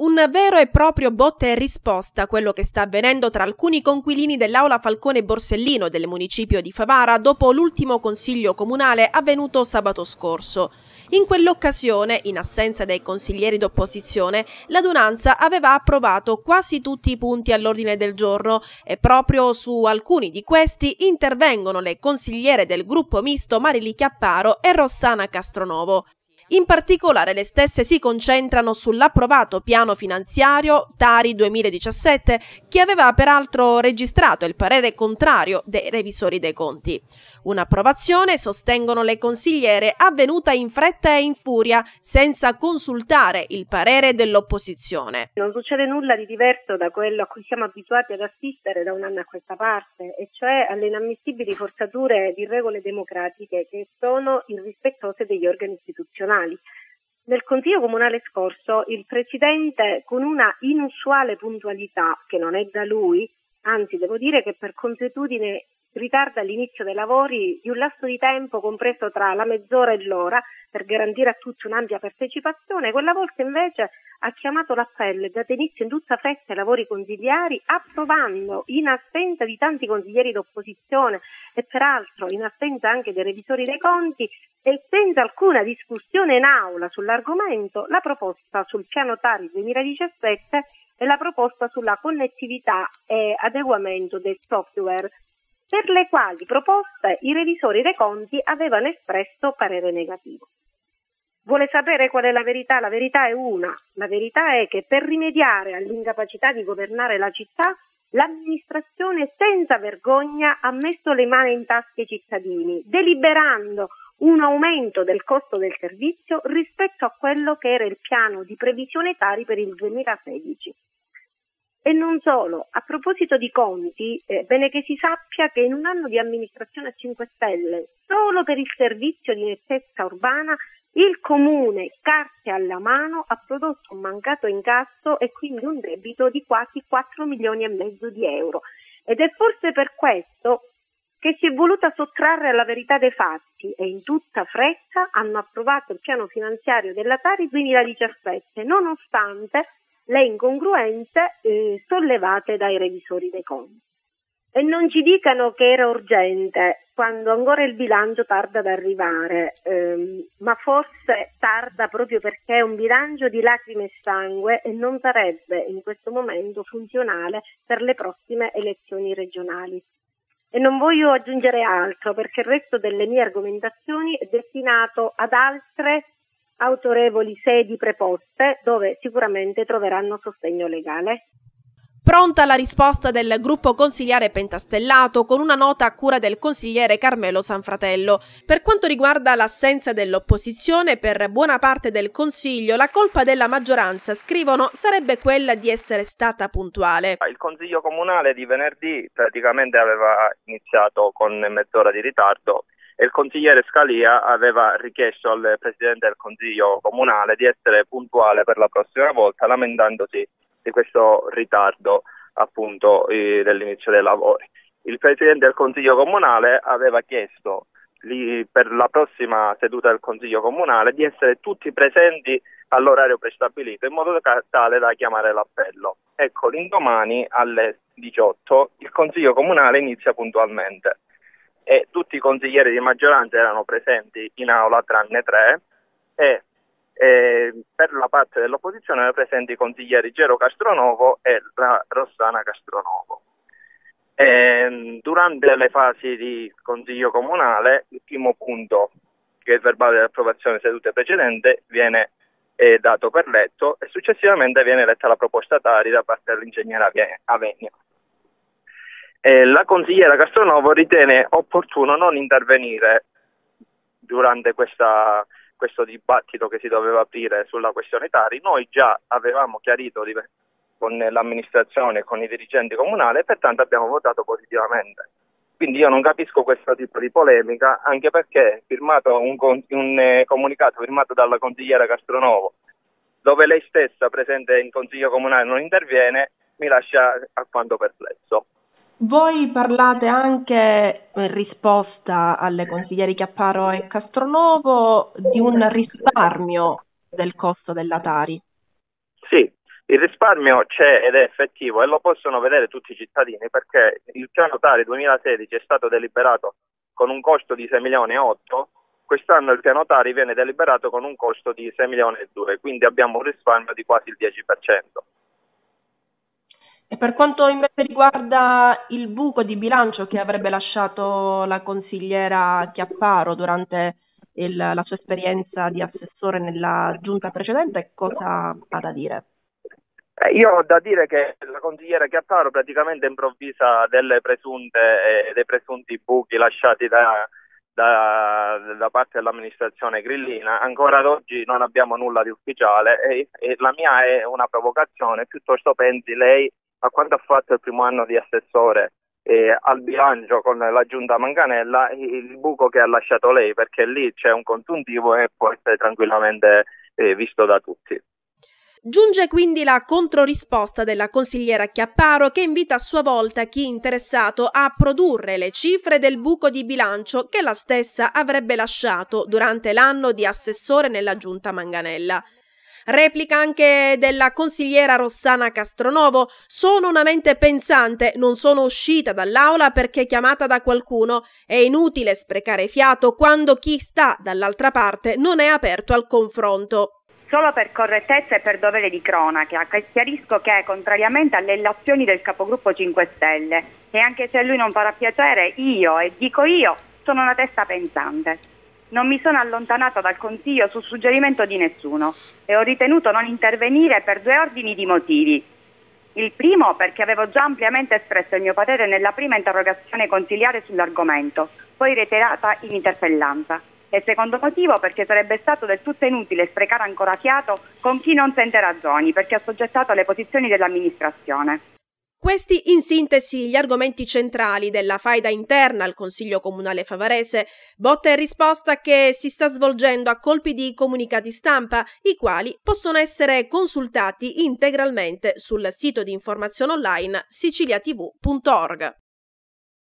Un vero e proprio botta e risposta a quello che sta avvenendo tra alcuni conquilini dell'Aula Falcone Borsellino del municipio di Favara dopo l'ultimo consiglio comunale avvenuto sabato scorso. In quell'occasione, in assenza dei consiglieri d'opposizione, l'adunanza aveva approvato quasi tutti i punti all'ordine del giorno e proprio su alcuni di questi intervengono le consigliere del gruppo misto Marili Chiapparo e Rossana Castronovo. In particolare le stesse si concentrano sull'approvato piano finanziario Tari 2017 che aveva peraltro registrato il parere contrario dei revisori dei conti. Un'approvazione, sostengono le consigliere, avvenuta in fretta e in furia senza consultare il parere dell'opposizione. Non succede nulla di diverso da quello a cui siamo abituati ad assistere da un anno a questa parte, e cioè alle inammissibili forzature di regole democratiche che sono irrispettose degli organi istituzionali comunali. Nel Consiglio Comunale scorso il Presidente, con una inusuale puntualità, che non è da lui, anzi devo dire che per consuetudine ritarda l'inizio dei lavori di un lasso di tempo compreso tra la mezz'ora e l'ora per garantire a tutti un'ampia partecipazione, quella volta invece ha chiamato l'appello e dato inizio in tutta fretta ai lavori consigliari, approvando in assenza di tanti consiglieri d'opposizione e peraltro in assenza anche dei revisori dei conti e senza alcuna discussione in aula sull'argomento, la proposta sul piano Tari 2017 e la proposta sulla connettività e adeguamento del software per le quali proposte i revisori dei conti avevano espresso parere negativo. Vuole sapere qual è la verità? La verità è una. La verità è che per rimediare all'incapacità di governare la città, l'amministrazione senza vergogna ha messo le mani in tasca ai cittadini, deliberando un aumento del costo del servizio rispetto a quello che era il piano di previsione tari per il 2016. E non solo, a proposito di conti, è bene che si sappia che in un anno di amministrazione a 5 Stelle, solo per il servizio di nettezza urbana, il comune, carte alla mano, ha prodotto un mancato incasso e quindi un debito di quasi 4 milioni e mezzo di euro. Ed è forse per questo che si è voluta sottrarre alla verità dei fatti e in tutta fretta hanno approvato il piano finanziario della Tari 2017, nonostante le incongruenze eh, sollevate dai revisori dei conti. E non ci dicano che era urgente quando ancora il bilancio tarda ad arrivare, ehm, ma forse tarda proprio perché è un bilancio di lacrime e sangue e non sarebbe in questo momento funzionale per le prossime elezioni regionali. E non voglio aggiungere altro perché il resto delle mie argomentazioni è destinato ad altre autorevoli sedi preposte dove sicuramente troveranno sostegno legale. Pronta la risposta del gruppo consigliare pentastellato con una nota a cura del consigliere Carmelo Sanfratello. Per quanto riguarda l'assenza dell'opposizione, per buona parte del consiglio la colpa della maggioranza, scrivono, sarebbe quella di essere stata puntuale. Il consiglio comunale di venerdì praticamente aveva iniziato con mezz'ora di ritardo il consigliere Scalia aveva richiesto al presidente del consiglio comunale di essere puntuale per la prossima volta, lamentandosi di questo ritardo appunto dell'inizio dei lavori. Il presidente del consiglio comunale aveva chiesto per la prossima seduta del consiglio comunale di essere tutti presenti all'orario prestabilito in modo tale da chiamare l'appello. Ecco, l'indomani alle 18 il consiglio comunale inizia puntualmente e tutti i consiglieri di maggioranza erano presenti in aula tranne tre e eh, per la parte dell'opposizione erano presenti i consiglieri Gero Castronovo e Rossana Castronovo. E, durante le fasi di consiglio comunale il primo punto che è il verbale dell'approvazione sedute precedente viene eh, dato per letto e successivamente viene letta la proposta Tari da parte dell'ingegnere Avegno. Eh, la consigliera Castronovo ritene opportuno non intervenire durante questa, questo dibattito che si doveva aprire sulla questione Tari. Noi già avevamo chiarito di, con l'amministrazione e con i dirigenti comunali pertanto abbiamo votato positivamente. Quindi io non capisco questo tipo di polemica, anche perché firmato un, un eh, comunicato firmato dalla consigliera Castronovo, dove lei stessa presente in consiglio comunale non interviene, mi lascia alquanto perplesso. Voi parlate anche in risposta alle consiglieri Chiapparo e Castronovo di un risparmio del costo della Tari. Sì, Il risparmio c'è ed è effettivo e lo possono vedere tutti i cittadini perché il piano Tari 2016 è stato deliberato con un costo di 6 milioni e 8, quest'anno il piano Tari viene deliberato con un costo di 6 milioni e 2, quindi abbiamo un risparmio di quasi il 10%. Per quanto invece riguarda il buco di bilancio che avrebbe lasciato la consigliera Chiapparo durante il, la sua esperienza di assessore nella giunta precedente, cosa ha da dire? Eh, io ho da dire che la consigliera Chiapparo praticamente improvvisa presunte, eh, dei presunti buchi lasciati da, da, da, parte dell'amministrazione grillina. Ancora ad oggi non abbiamo nulla di ufficiale e, e, la mia è una provocazione. Piuttosto pensi lei a quanto ha fatto il primo anno di assessore eh, al bilancio con la giunta Manganella, il buco che ha lasciato lei, perché lì c'è un consuntivo e può essere tranquillamente eh, visto da tutti. Giunge quindi la controrisposta della consigliera Chiapparo che invita a sua volta chi interessato a produrre le cifre del buco di bilancio che la stessa avrebbe lasciato durante l'anno di assessore nella giunta Manganella. Replica anche della consigliera Rossana Castronovo. Sono una mente pensante, non sono uscita dall'aula perché chiamata da qualcuno. È inutile sprecare fiato quando chi sta dall'altra parte non è aperto al confronto. Solo per correttezza e per dovere di cronaca, chiarisco che, contrariamente alle illazioni del capogruppo 5 Stelle, e anche se a lui non farà piacere, io, e dico io, sono una testa pensante. Non mi sono allontanata dal Consiglio su suggerimento di nessuno e ho ritenuto non intervenire per due ordini di motivi. Il primo perché avevo già ampiamente espresso il mio parere nella prima interrogazione consigliare sull'argomento, poi reiterata in interpellanza e secondo motivo perché sarebbe stato del tutto inutile sprecare ancora fiato con chi non sente ragioni perché ha soggettato alle posizioni dell'amministrazione. Questi in sintesi gli argomenti centrali della faida interna al Consiglio Comunale Favarese, botta e risposta che si sta svolgendo a colpi di comunicati stampa, i quali possono essere consultati integralmente sul sito di informazione online siciliatv.org.